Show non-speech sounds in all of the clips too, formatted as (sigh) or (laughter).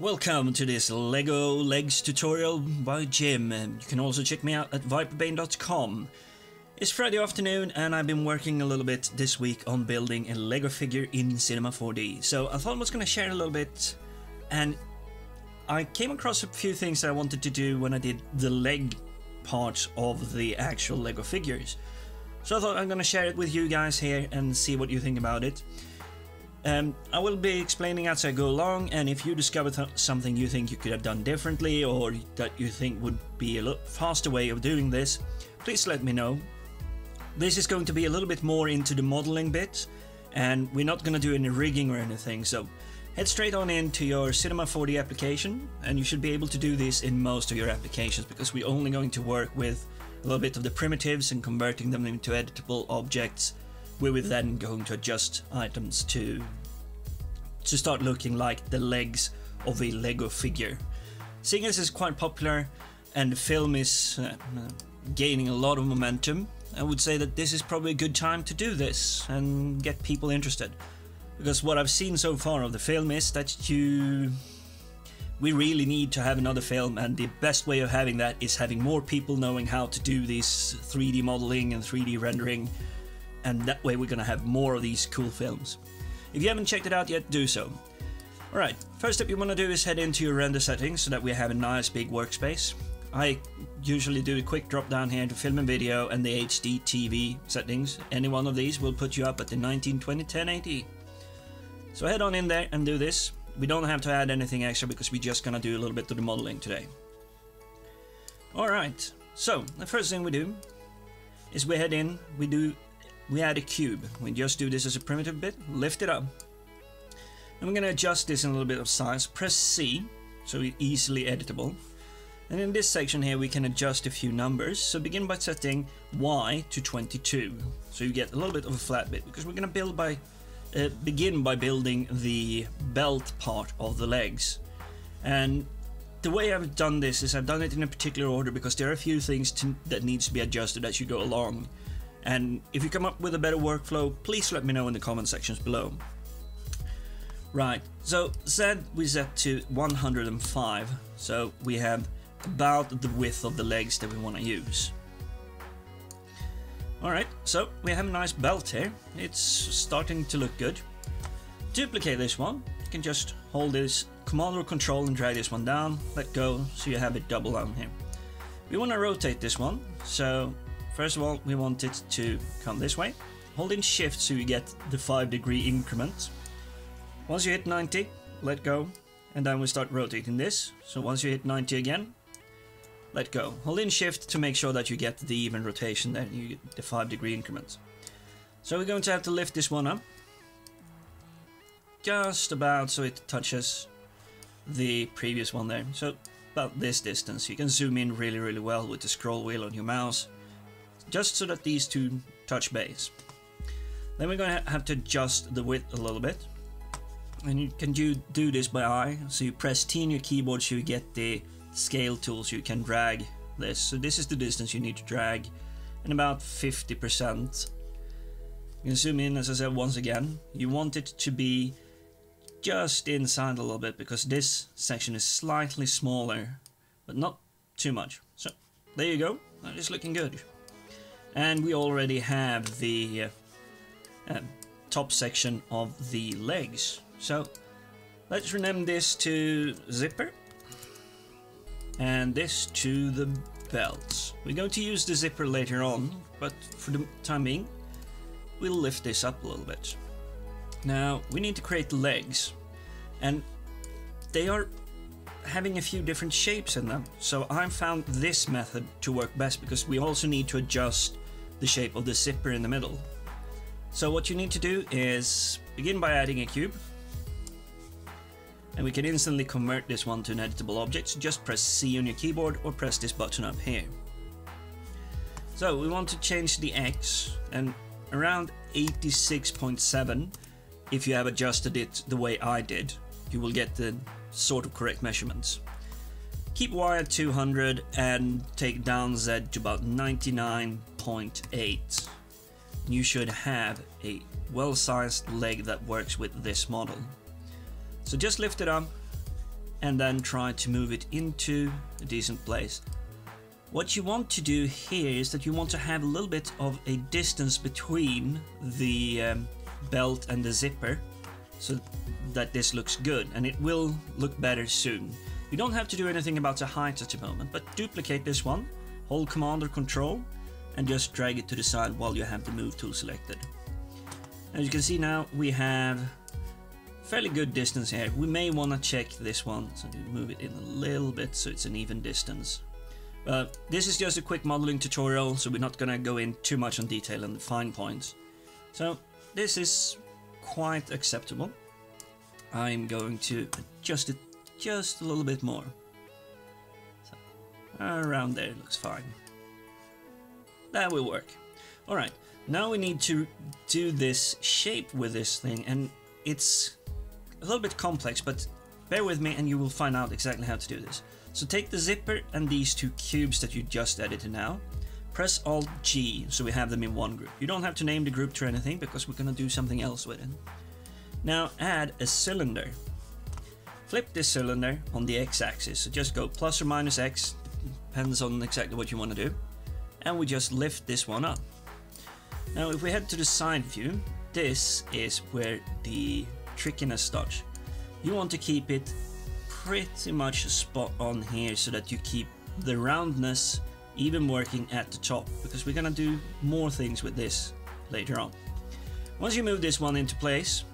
Welcome to this LEGO Legs tutorial by Jim. You can also check me out at viperbane.com. It's Friday afternoon and I've been working a little bit this week on building a LEGO figure in Cinema 4D. So I thought I was going to share a little bit and I came across a few things that I wanted to do when I did the leg parts of the actual LEGO figures. So I thought I'm going to share it with you guys here and see what you think about it. Um, I will be explaining as I go along, and if you discover th something you think you could have done differently or that you think would be a faster way of doing this, please let me know. This is going to be a little bit more into the modeling bit, and we're not going to do any rigging or anything, so head straight on into your Cinema 4D application, and you should be able to do this in most of your applications because we're only going to work with a little bit of the primitives and converting them into editable objects we were then going to adjust items to to start looking like the legs of a Lego figure. Seeing as it's quite popular and the film is uh, gaining a lot of momentum, I would say that this is probably a good time to do this and get people interested. Because what I've seen so far of the film is that you we really need to have another film and the best way of having that is having more people knowing how to do this 3D modeling and 3D rendering and that way we're gonna have more of these cool films. If you haven't checked it out yet, do so. Alright, first step you want to do is head into your render settings so that we have a nice big workspace. I usually do a quick drop down here to film and video and the HD TV settings. Any one of these will put you up at the 1920 1080. So head on in there and do this. We don't have to add anything extra because we're just gonna do a little bit of the modeling today. Alright, so the first thing we do is we head in, we do we add a cube. We just do this as a primitive bit, lift it up. And we're going to adjust this in a little bit of size. Press C, so it's easily editable. And in this section here we can adjust a few numbers. So begin by setting Y to 22. So you get a little bit of a flat bit because we're going to build by uh, begin by building the belt part of the legs. And the way I've done this is I've done it in a particular order because there are a few things to, that needs to be adjusted as you go along. And if you come up with a better workflow, please let me know in the comment sections below. Right, so Z we set to 105, so we have about the width of the legs that we want to use. Alright, so we have a nice belt here, it's starting to look good. Duplicate this one, you can just hold this command or control and drag this one down, let go, so you have it double down here. We want to rotate this one, so First of all, we want it to come this way. Holding shift so you get the 5 degree increment. Once you hit 90, let go, and then we start rotating this. So once you hit 90 again, let go. Hold in shift to make sure that you get the even rotation there, you get the 5 degree increment. So we're going to have to lift this one up. Just about so it touches the previous one there. So about this distance. You can zoom in really, really well with the scroll wheel on your mouse just so that these two touch base. Then we're going to have to adjust the width a little bit. And you can do, do this by eye. So you press T on your keyboard so you get the scale tool so you can drag this. So this is the distance you need to drag and about 50%. You can zoom in as I said once again. You want it to be just inside a little bit because this section is slightly smaller but not too much. So there you go. That is looking good. And we already have the uh, uh, top section of the legs. So let's rename this to zipper and this to the belts. We're going to use the zipper later on, but for the time being, we'll lift this up a little bit. Now, we need to create legs, and they are having a few different shapes in them. So I found this method to work best because we also need to adjust the shape of the zipper in the middle. So what you need to do is begin by adding a cube. And we can instantly convert this one to an editable object, so just press C on your keyboard or press this button up here. So we want to change the X and around 86.7 if you have adjusted it the way I did, you will get the sort of correct measurements. Keep Y at 200 and take down Z to about 99.8. You should have a well-sized leg that works with this model. So just lift it up, and then try to move it into a decent place. What you want to do here is that you want to have a little bit of a distance between the um, belt and the zipper so that this looks good and it will look better soon. You don't have to do anything about the height at the moment, but duplicate this one, hold command or control and just drag it to the side while you have the move tool selected. As you can see now we have fairly good distance here. We may want to check this one, so move it in a little bit so it's an even distance. But this is just a quick modeling tutorial, so we're not gonna go in too much on detail and the fine points. So this is quite acceptable. I'm going to adjust it just a little bit more. So, around there looks fine. That will work. Alright, now we need to do this shape with this thing, and it's a little bit complex, but bear with me and you will find out exactly how to do this. So take the zipper and these two cubes that you just edited now, press Alt G so we have them in one group. You don't have to name the group to anything because we're gonna do something else with it. Now add a cylinder. Flip this cylinder on the x-axis, so just go plus or minus x, depends on exactly what you want to do, and we just lift this one up. Now if we head to the side view, this is where the trickiness starts. You want to keep it pretty much spot on here so that you keep the roundness even working at the top because we're gonna do more things with this later on. Once you move this one into place,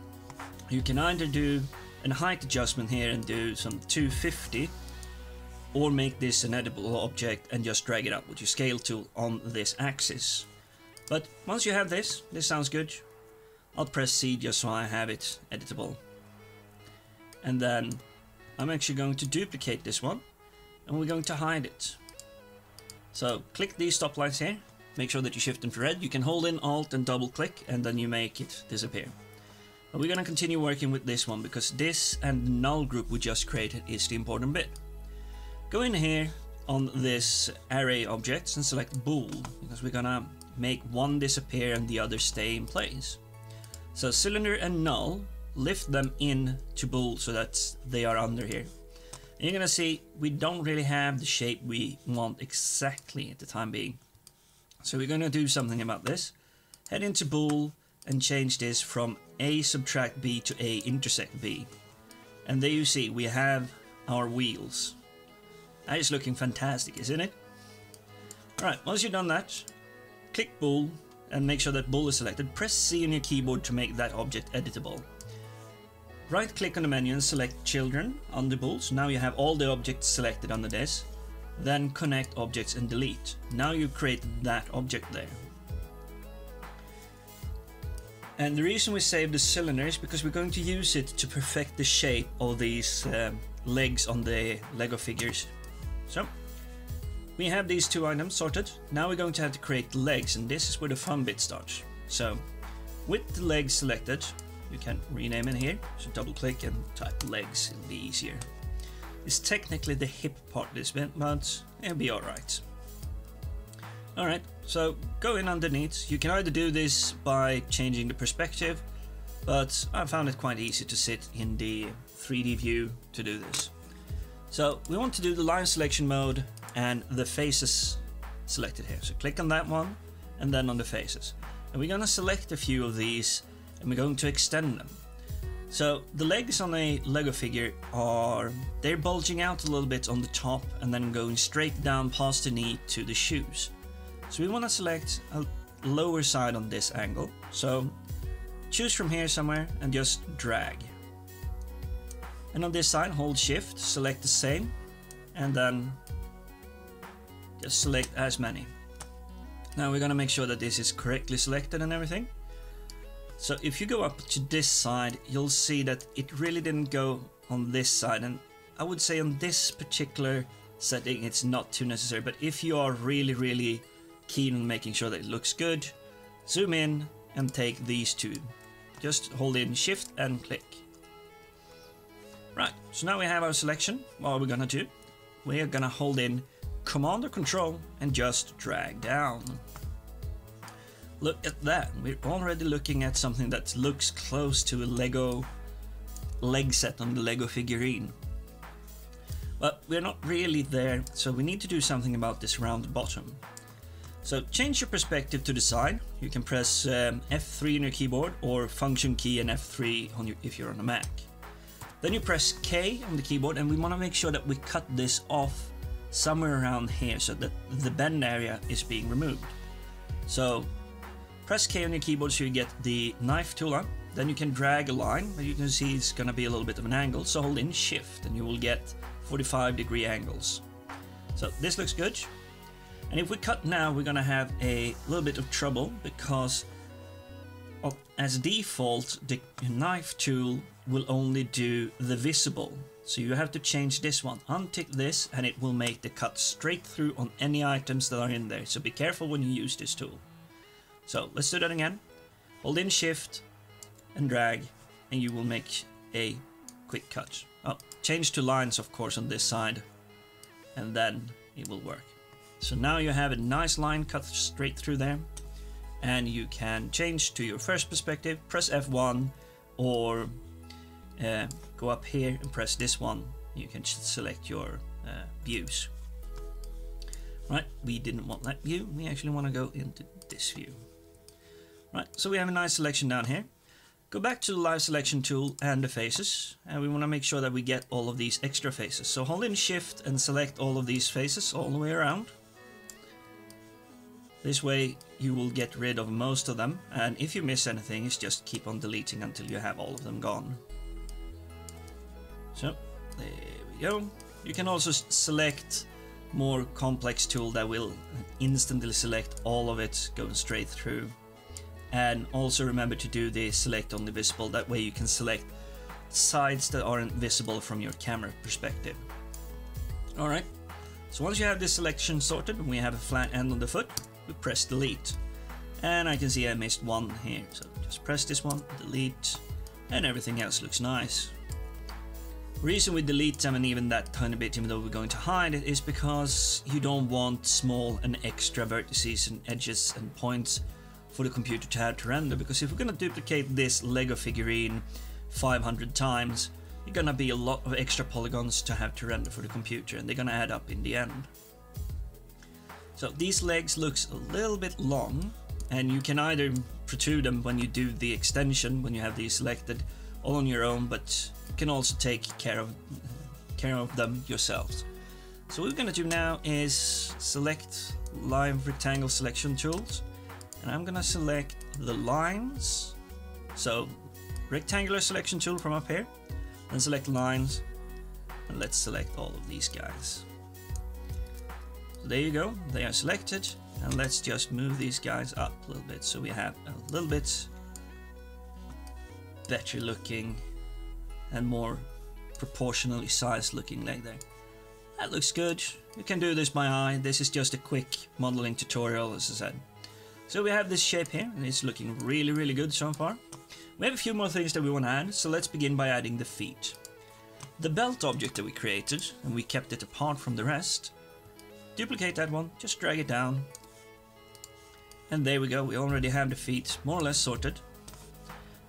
you can either do a height adjustment here and do some 250 or make this an editable object and just drag it up with your scale tool on this axis. But once you have this, this sounds good, I'll press C just so I have it editable. And then I'm actually going to duplicate this one and we're going to hide it. So click these stoplights here, make sure that you shift them to red. You can hold in Alt and double click and then you make it disappear. But we're going to continue working with this one because this and null group we just created is the important bit. Go in here on this array objects and select bool because we're gonna make one disappear and the other stay in place. So cylinder and null, lift them in to bool so that they are under here. You're gonna see we don't really have the shape we want exactly at the time being. So we're gonna do something about this. Head into bool and change this from A subtract B to A intersect B. And there you see we have our wheels. That is looking fantastic, isn't it? Alright, once you've done that, click bool and make sure that bool is selected, press C on your keyboard to make that object editable. Right click on the menu and select children on the bool, now you have all the objects selected under this. Then connect objects and delete. Now you create that object there. And the reason we save the cylinder is because we're going to use it to perfect the shape of these uh, legs on the Lego figures. So, we have these two items sorted. Now we're going to have to create legs, and this is where the fun bit starts. So, with the legs selected, you can rename it here. So double click and type legs, it'll be easier. It's technically the hip part this but it'll be alright. Alright, so go in underneath. You can either do this by changing the perspective, but I found it quite easy to sit in the 3D view to do this. So we want to do the live selection mode and the faces selected here. So click on that one and then on the faces. And we're gonna select a few of these and we're going to extend them. So the legs on a Lego figure are, they're bulging out a little bit on the top and then going straight down past the knee to the shoes. So we want to select a lower side on this angle. So choose from here somewhere and just drag. And on this side, hold shift, select the same, and then just select as many. Now we're gonna make sure that this is correctly selected and everything. So if you go up to this side, you'll see that it really didn't go on this side. And I would say on this particular setting, it's not too necessary. But if you are really, really keen on making sure that it looks good, zoom in and take these two. Just hold in shift and click. Right, so now we have our selection. What are we gonna do? We are gonna hold in command or control and just drag down. Look at that, we're already looking at something that looks close to a Lego leg set on the Lego figurine. But we're not really there, so we need to do something about this rounded bottom. So change your perspective to the side. You can press um, F3 on your keyboard or function key and F3 on your, if you're on a Mac. Then you press K on the keyboard and we want to make sure that we cut this off somewhere around here so that the bend area is being removed. So press K on your keyboard so you get the knife tool. Then you can drag a line, but you can see it's going to be a little bit of an angle. So hold in shift and you will get 45 degree angles. So this looks good. And if we cut now, we're gonna have a little bit of trouble because well, as default, the knife tool will only do the visible. So you have to change this one. Untick this and it will make the cut straight through on any items that are in there. So be careful when you use this tool. So let's do that again. Hold in shift and drag and you will make a quick cut. Oh, change to lines of course on this side and then it will work. So now you have a nice line cut straight through there and you can change to your first perspective, press F1 or uh, go up here and press this one. You can select your uh, views. Right, we didn't want that view, we actually want to go into this view. Right, so we have a nice selection down here. Go back to the live selection tool and the faces and we want to make sure that we get all of these extra faces. So hold in shift and select all of these faces all the way around. This way you will get rid of most of them and if you miss anything it's just keep on deleting until you have all of them gone. So there we go. You can also select more complex tool that will instantly select all of it going straight through and also remember to do the select only visible. That way you can select sides that aren't visible from your camera perspective. Alright so once you have this selection sorted and we have a flat end on the foot we press delete. And I can see I missed one here. So just press this one delete and everything else looks nice. Reason we delete them and even that tiny bit even though we're going to hide it is because you don't want small and extra vertices and edges and points for the computer to have to render because if we're going to duplicate this Lego figurine 500 times you're going to be a lot of extra polygons to have to render for the computer and they're going to add up in the end. So these legs looks a little bit long and you can either protrude them when you do the extension when you have these selected all on your own but you can also take care of care of them yourselves. So what we're going to do now is select live rectangle selection tools and I'm gonna select the lines. So rectangular selection tool from up here, then select lines, and let's select all of these guys. So there you go, they are selected, and let's just move these guys up a little bit so we have a little bit better looking and more proportionally sized looking leg there. That looks good. You can do this by eye. This is just a quick modeling tutorial, as I said. So we have this shape here, and it's looking really, really good so far. We have a few more things that we want to add, so let's begin by adding the feet. The belt object that we created, and we kept it apart from the rest, duplicate that one, just drag it down, and there we go, we already have the feet more or less sorted.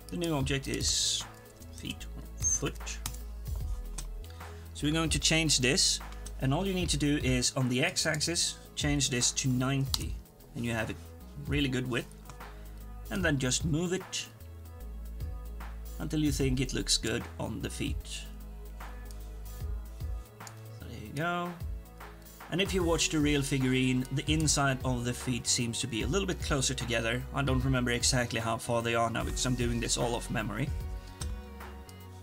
The new object is feet foot. So we're going to change this, and all you need to do is on the x-axis, change this to 90, and you have it really good width and then just move it until you think it looks good on the feet. There you go. And if you watch the real figurine, the inside of the feet seems to be a little bit closer together. I don't remember exactly how far they are now because I'm doing this all off memory.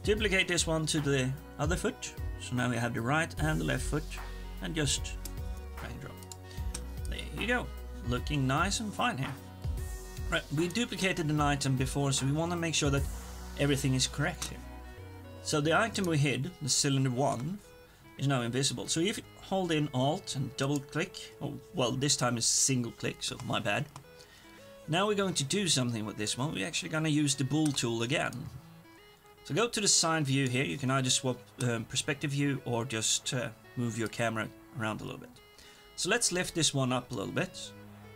Duplicate this one to the other foot. So now we have the right and the left foot and just drag and drop. There you go looking nice and fine here. Right, we duplicated an item before, so we want to make sure that everything is correct here. So the item we hid, the cylinder 1, is now invisible. So if you hold in Alt and double click, oh, well this time is single click, so my bad. Now we're going to do something with this one. We're actually going to use the bool tool again. So go to the side view here. You can either swap um, perspective view or just uh, move your camera around a little bit. So let's lift this one up a little bit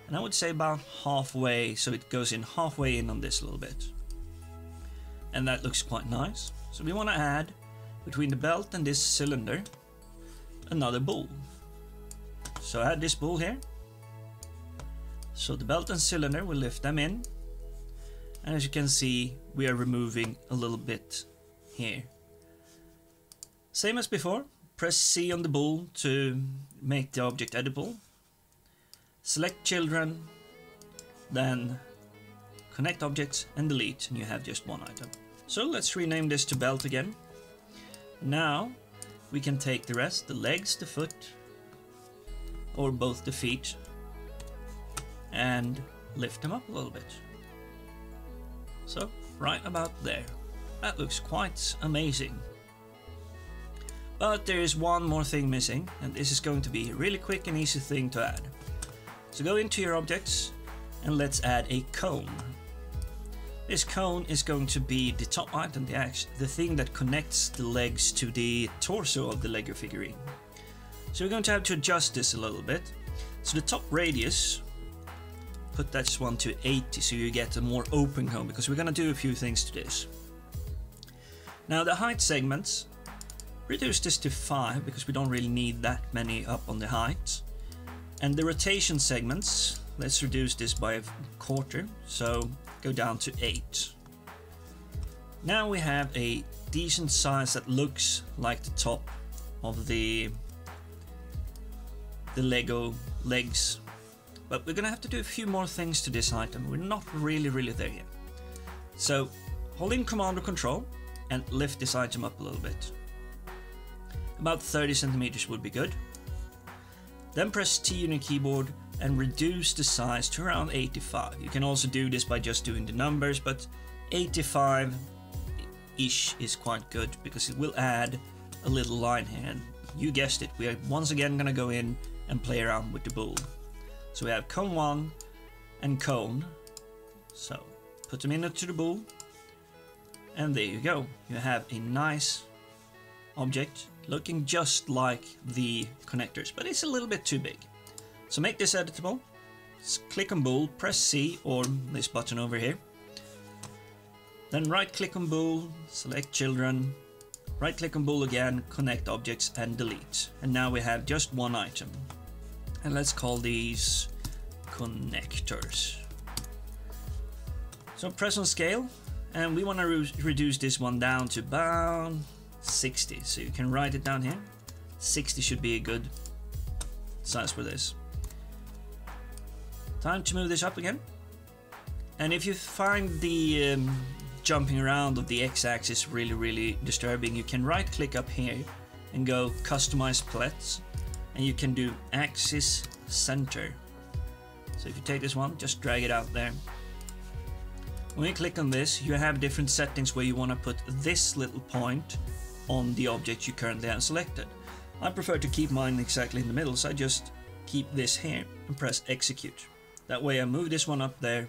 and I would say about halfway, so it goes in halfway in on this a little bit. And that looks quite nice. So we want to add between the belt and this cylinder, another bool. So I add this bool here. So the belt and cylinder, will lift them in. And as you can see, we are removing a little bit here. Same as before, press C on the bool to make the object editable. Select children, then connect objects and delete and you have just one item. So let's rename this to belt again. Now we can take the rest, the legs, the foot, or both the feet, and lift them up a little bit. So, right about there. That looks quite amazing. But there is one more thing missing, and this is going to be a really quick and easy thing to add. So go into your objects, and let's add a cone. This cone is going to be the top item, the, the thing that connects the legs to the torso of the Lego figurine. So we're going to have to adjust this a little bit. So the top radius, put that one to 80 so you get a more open cone because we're going to do a few things to this. Now the height segments, reduce this to 5 because we don't really need that many up on the height. And the rotation segments, let's reduce this by a quarter, so go down to 8. Now we have a decent size that looks like the top of the the Lego legs. But we're gonna have to do a few more things to this item. We're not really, really there yet. So hold in Command or Control and lift this item up a little bit. About 30 centimeters would be good. Then press T on your keyboard and reduce the size to around 85. You can also do this by just doing the numbers, but 85-ish is quite good because it will add a little line here. And you guessed it, we are once again gonna go in and play around with the bool. So we have cone 1 and cone. So put them into the bool. And there you go. You have a nice object looking just like the connectors, but it's a little bit too big. So make this editable. Just click on Bool, press C or this button over here. Then right click on Bool, select children, right click on Bool again, connect objects and delete. And now we have just one item. And let's call these connectors. So press on scale and we want to re reduce this one down to about 60. So you can write it down here. 60 should be a good size for this. Time to move this up again. And if you find the um, jumping around of the x-axis really, really disturbing, you can right click up here and go customize palettes and you can do axis center. So if you take this one, just drag it out there. When you click on this, you have different settings where you want to put this little point on the object you currently have selected. I prefer to keep mine exactly in the middle, so I just keep this here and press execute. That way I move this one up there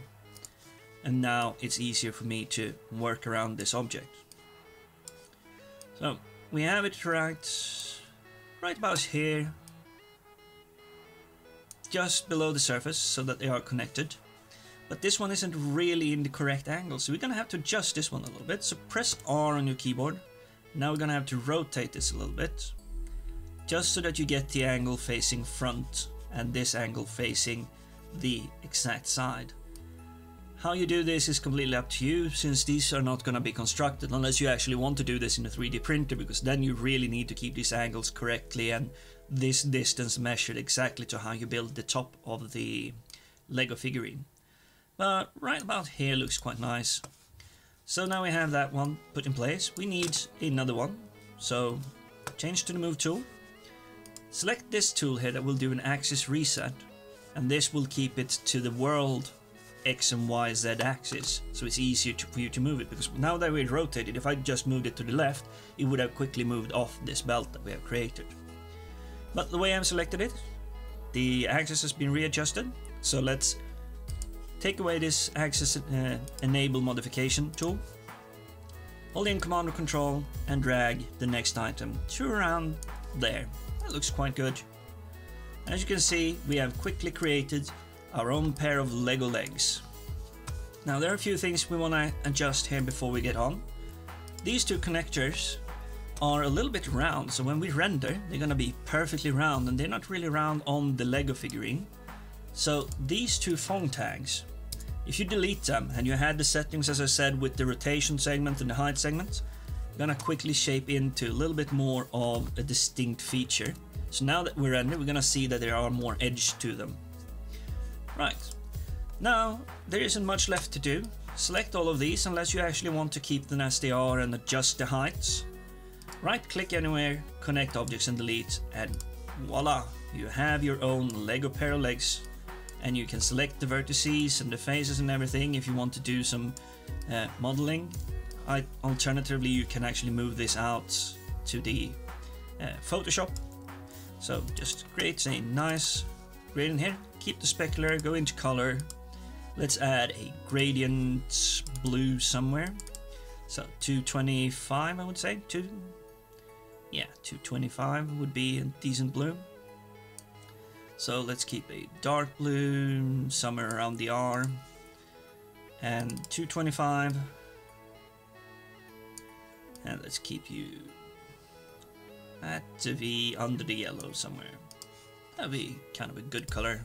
and now it's easier for me to work around this object. So we have it right, right about here, just below the surface so that they are connected. But this one isn't really in the correct angle, so we're gonna have to adjust this one a little bit. So press R on your keyboard now we're gonna have to rotate this a little bit. Just so that you get the angle facing front and this angle facing the exact side. How you do this is completely up to you since these are not going to be constructed unless you actually want to do this in a 3D printer because then you really need to keep these angles correctly and this distance measured exactly to how you build the top of the Lego figurine. But right about here looks quite nice. So now we have that one put in place. We need another one. So change to the move tool. Select this tool here that will do an axis reset. And this will keep it to the world X and Y Z axis. So it's easier to, for you to move it. Because now that we rotated, if I just moved it to the left, it would have quickly moved off this belt that we have created. But the way I've selected it, the axis has been readjusted. So let's Take away this axis uh, enable modification tool. Hold in command or control and drag the next item to around there. That looks quite good. As you can see, we have quickly created our own pair of Lego legs. Now there are a few things we want to adjust here before we get on. These two connectors are a little bit round, so when we render, they're gonna be perfectly round, and they're not really round on the Lego figurine. So these two Phong tags, if you delete them and you had the settings as I said with the rotation segment and the height segment, gonna quickly shape into a little bit more of a distinct feature. So now that we're render, we're gonna see that there are more edge to them. Right, now there isn't much left to do. Select all of these unless you actually want to keep them as they are and adjust the heights. Right click anywhere, connect objects and delete and voila, you have your own Lego pair of legs and you can select the vertices and the faces and everything if you want to do some uh, modeling I, alternatively, you can actually move this out to the uh, Photoshop. So just create a nice gradient here, keep the specular, go into color. Let's add a gradient blue somewhere. So 225, I would say. Two, yeah, 225 would be a decent blue. So let's keep a dark blue somewhere around the R. And 225 and let's keep you at the V under the yellow somewhere. That'd be kind of a good color.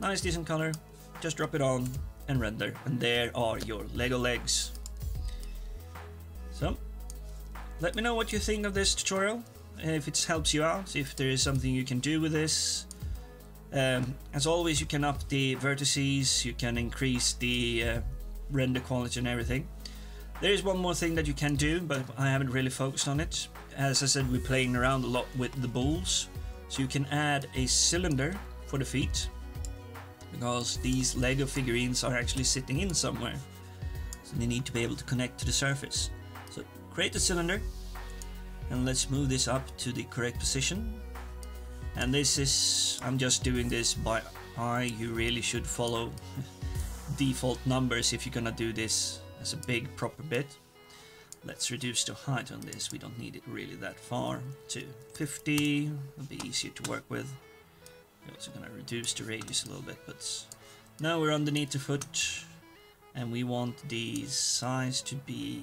Nice decent color. Just drop it on and render. And there are your Lego legs. So, let me know what you think of this tutorial. If it helps you out, if there is something you can do with this. Um, as always, you can up the vertices, you can increase the uh, render quality and everything. There is one more thing that you can do, but I haven't really focused on it. As I said, we're playing around a lot with the balls. So you can add a cylinder for the feet. Because these Lego figurines are actually sitting in somewhere. So they need to be able to connect to the surface. So create a cylinder. And let's move this up to the correct position. And this is, I'm just doing this by eye. You really should follow (laughs) default numbers if you're gonna do this as a big proper bit. Let's reduce the height on this, we don't need it really that far, to 50, it'll be easier to work with. We're also to reduce the radius a little bit, but now we're underneath the foot, and we want the size to be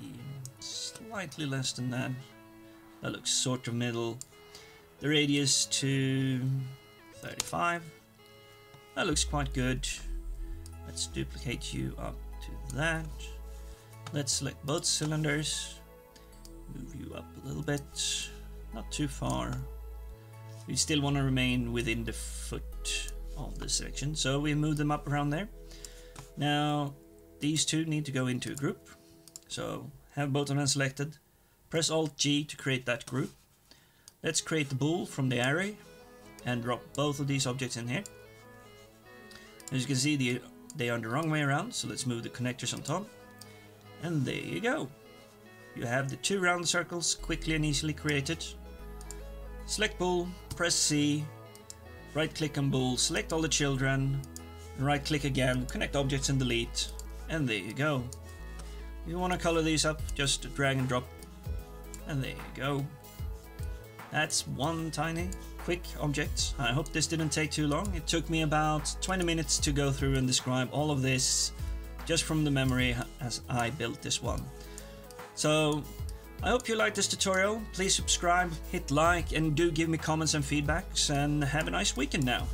slightly less than that. That looks sort of middle. The radius to 35. That looks quite good. Let's duplicate you up to that. Let's select both cylinders. Move you up a little bit. Not too far. We still want to remain within the foot of the section, so we move them up around there. Now, these two need to go into a group. So, have both of them selected. Press Alt-G to create that group. Let's create the bool from the array and drop both of these objects in here. As you can see, they, they are the wrong way around, so let's move the connectors on top. And there you go. You have the two round circles quickly and easily created. Select bool, press C, right click on bool, select all the children, right click again, connect objects and delete, and there you go. If you want to color these up, just drag and drop, and there you go. That's one tiny, quick object. I hope this didn't take too long. It took me about 20 minutes to go through and describe all of this just from the memory as I built this one. So I hope you liked this tutorial. Please subscribe, hit like and do give me comments and feedbacks and have a nice weekend now.